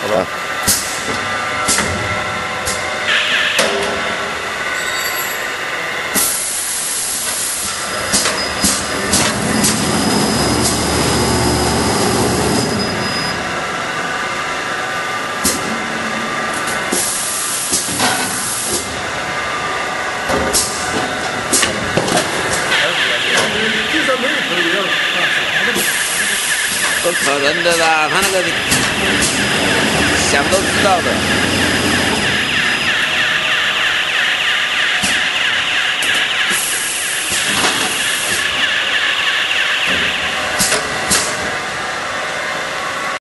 봐봐. 또 그런데다 하는 거지. 想都知道的。